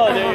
Oh,